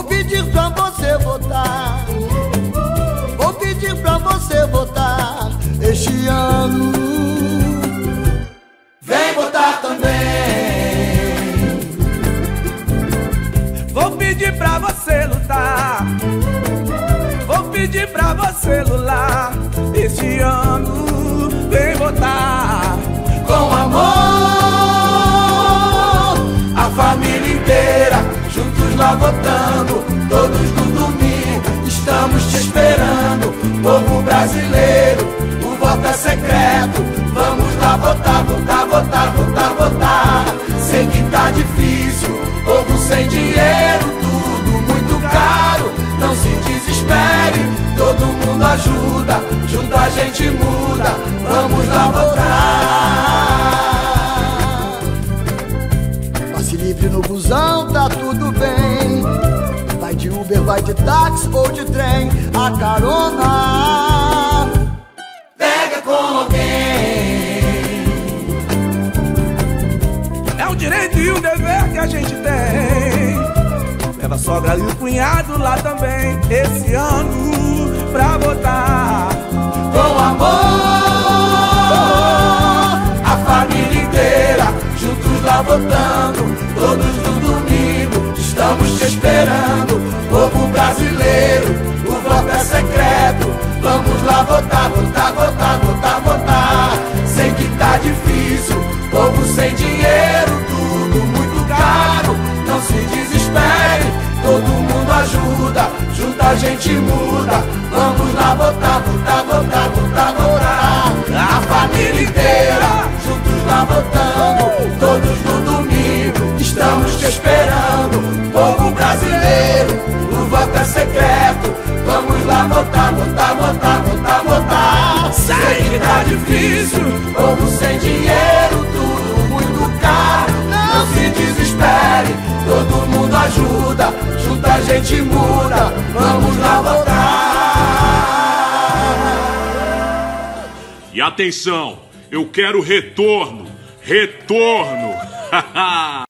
Vou pedir pra você votar. Vou pedir pra você votar este ano. Vem votar também. Vou pedir pra você lutar. Vou pedir pra você lutar este ano. Vem votar com amor a família inteira lá votando, todos no domingo, estamos te esperando. Povo brasileiro, o voto é secreto. Vamos lá votar, votar, votar, votar, votar. Sei que tá difícil, povo sem dinheiro, tudo muito caro. Não se desespere, todo mundo ajuda, junto a gente muda. Vamos lá livre no busão, tá tudo bem. Vai de Uber, vai de táxi ou de trem, a carona. Pega com alguém. É um direito e um dever que a gente tem. Leva sogra e o cunhado lá também. Esse ano a gente muda. Vamos lá votar, votar, votar, votar, votar. A família inteira, juntos lá votando, todos no domingo, estamos te esperando. Povo brasileiro, o voto é secreto. Vamos lá votar, votar, votar, votar, votar. Sei que tá difícil, povo sem dinheiro, tudo muito caro. Não se desespere, todo mundo ajuda, junto a gente muda. E atenção, eu quero retorno, retorno.